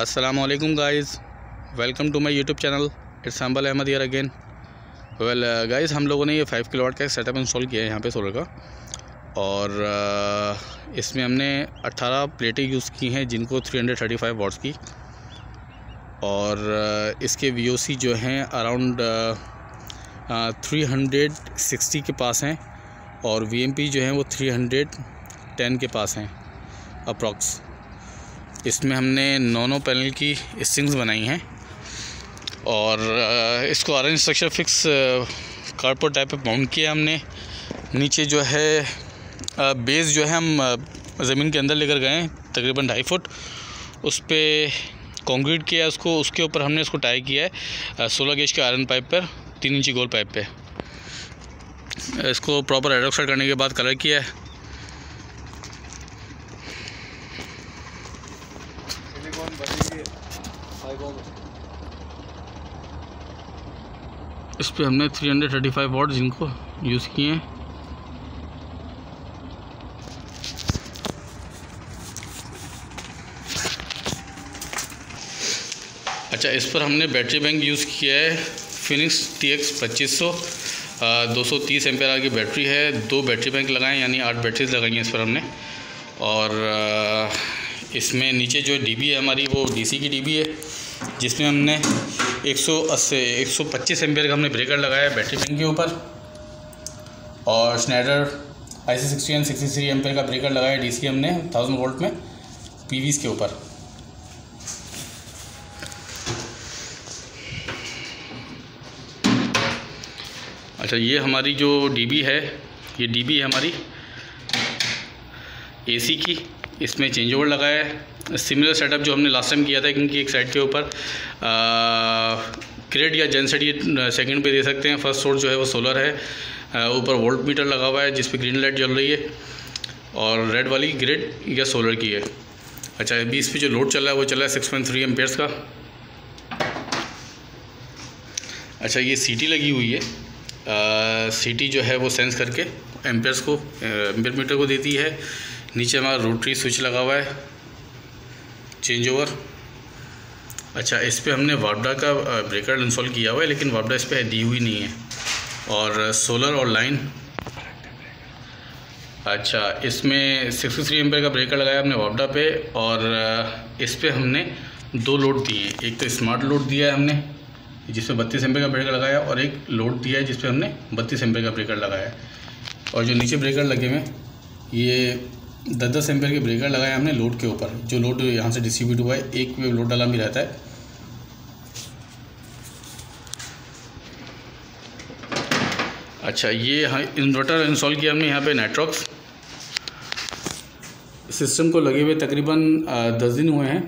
असलकम guys welcome to my YouTube channel it's Ambal Ahmad here again well guys हम लोगों ने ये फाइव किलोवाट का एक सेटअप इंस्टॉल किया है यहाँ पे सोलर का। और uh, इसमें हमने 18 प्लेटें यूज़ की हैं जिनको 335 वाट्स की। और uh, इसके VOC जो हैं अराउंड थ्री हंड्रेड सिक्सटी के पास हैं। और VMP जो हैं वो थ्री के पास हैं अप्रॉक्स इसमें हमने नौ नौ पैनल की स्टिंग्स बनाई हैं और इसको orange structure fix carport type पे माउंट किया हमने। नीचे जो है बेस जो है हम ज़मीन के अंदर लेकर गए तकरीबन ढाई फुट। उस पर कंक्रीट किया उसको, उसके ऊपर हमने इसको टाई किया है सोलह गेज के आयरन पाइप पर, तीन इंची गोल पाइप पे। इसको प्रॉपर एडोक्साइड करने के बाद कलर किया है। इस पर हमने 335 वॉट जिनको यूज़ किए हैं। अच्छा इस पर हमने बैटरी बैंक यूज़ किया है। फिनिक्स टी एक्स पच्चीस सौ दो सौ तीस एम की बैटरी है। दो बैटरी बैंक लगाए, यानी आठ बैटरीज लगाई हैं इस पर हमने। और इसमें नीचे जो डीबी है हमारी, वो डीसी की डीबी है, जिसमें हमने 180 125 एम्पियर का हमने ब्रेकर लगाया बैटरी पिन के ऊपर। और Schneider I C sixty N sixty three ampere का ब्रेकर लगाया डी सी हमने थाउज़ेंड वोल्ट में पी के ऊपर। अच्छा ये हमारी जो डीबी है, ये डीबी है हमारी एसी की। इसमें चेंज ओवर लगाया है। सिमिलर सेटअप जो हमने लास्ट टाइम किया था क्योंकि एक साइड के ऊपर क्रेड या जेन सेट ये सेकेंड पे दे सकते हैं। फ़र्स्ट सोर्स जो है वो सोलर है। ऊपर वोल्ट मीटर लगा हुआ है, जिस पर ग्रीन लाइट जल रही है। और रेड वाली ग्रेड या सोलर की है। अच्छा अभी इस पर जो लोड चल रहा है, वो चल रहा है सिक्स पॉइंट थ्री एम्पेयर्स का। अच्छा ये सीटी लगी हुई है। सीटी जो है वो सेंस करके एम्पेयर्स को एम्पेयर मीटर को देती है। नीचे हमारा रोटरी स्विच लगा हुआ है। चेंज ओवर अच्छा इस पर हमने वापडा का ब्रेकर इंस्टॉल किया हुआ है, लेकिन वापडा इस पर दी हुई नहीं है। और सोलर और लाइन अच्छा इसमें सिक्सटी थ्री एम्पेयर का ब्रेकर लगाया हमने वापडा पे, और इस पर हमने दो लोड दिए हैं। एक तो स्मार्ट लोड दिया है हमने, जिसमें बत्तीस एम्पेयर का ब्रेकर लगाया, और एक लोड दिया है जिसपे हमने बत्तीस एम्पेयर का ब्रेकर लगाया। और जो नीचे ब्रेकर लगे हुए ये दस दस एम्पेयर के ब्रेकर लगाए हमने लोड के ऊपर। जो लोड यहाँ से डिस्ट्रीब्यूट हुआ है, एक वेव लोड डाला भी रहता है। अच्छा ये हाँ इन्वर्टर इंस्टॉल किया हमने यहाँ पे नेटवर्क्स सिस्टम को लगे हुए तकरीबन दस दिन हुए हैं।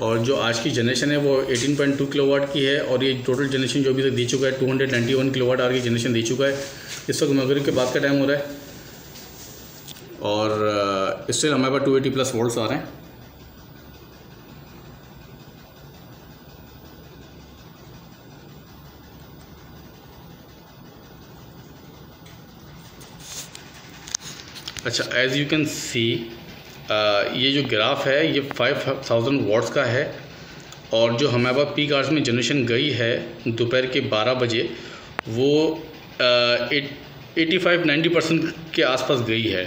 और जो आज की जनरेशन है, वो 18.2 किलोवाट की है। और ये टोटल जनरेशन जो अभी तक दे चुका है 291 किलोवाट आर की जनरेशन दे चुका है। इस वक्त मगरब के बाद का टाइम हो रहा है। और स्टिल हमारे पास टू एटी प्लस वोल्ट्स आ रहे हैं। अच्छा एज़ यू कैन सी ये जो ग्राफ है, ये फाइव थाउज़ेंड वाट्स का है और जो हमारे पास पीक आवर्स में जनरेशन गई है दोपहर के बारह बजे, वो एटी फाइव नाइन्टी परसेंट के आसपास गई है।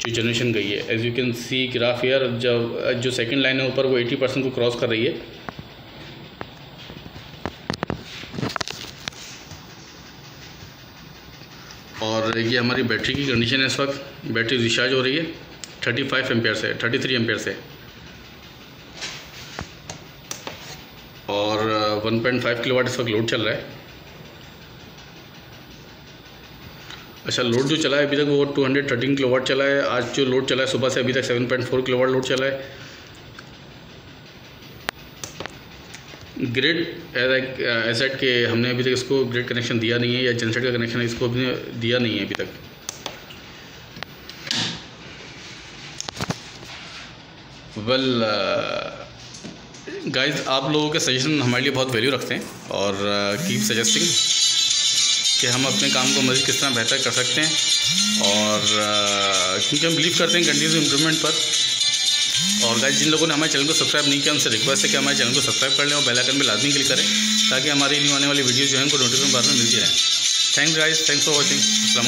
जो जनरेशन गई है. As you can see graph year जब, जो सेकंड लाइन है ऊपर, वो 80 परसेंट को क्रॉस कर रही है. और ये हमारी बैटरी की कंडीशन है इस वक्त. बैटरी रिचार्ज हो रही है. 35 फाइव से 33 थ्री से और 1.5 किलोवाट इस वक्त लोड चल रहा है. अच्छा लोड जो चला है अभी तक वो two hundred thirteen kilowatt चला है। आज जो लोड चला है सुबह से अभी तक seven point four kilowatt load चला है। ग्रिड एसेट के हमने अभी तक इसको ग्रिड कनेक्शन दिया नहीं है या जनसेट का कनेक्शन इसको अभी दिया नहीं है अभी तक। वेल well, गाइस आप लोगों के सजेशन हमारे लिए बहुत वैल्यू रखते हैं और कीप सजेस्टिंग कि हम अपने काम को मज़ीद किस तरह बेहतर कर सकते हैं और क्योंकि हम बिलीव करते हैं कंटिन्यूस इम्प्रूवमेंट पर। और गाइज़ जिन लोगों ने हमारे चैनल को सब्सक्राइब नहीं किया, उनसे रिक्वेस्ट है कि हमारे चैनल को सब्सक्राइब कर लें और बेल आइकन पर लाजमी क्लिक करें, ताकि हमारी न्यू आने वाली वीडियो जो है उनको नोटिफिकेशन बाद में मिलती रहे। Thanks guys thanks for watching Allam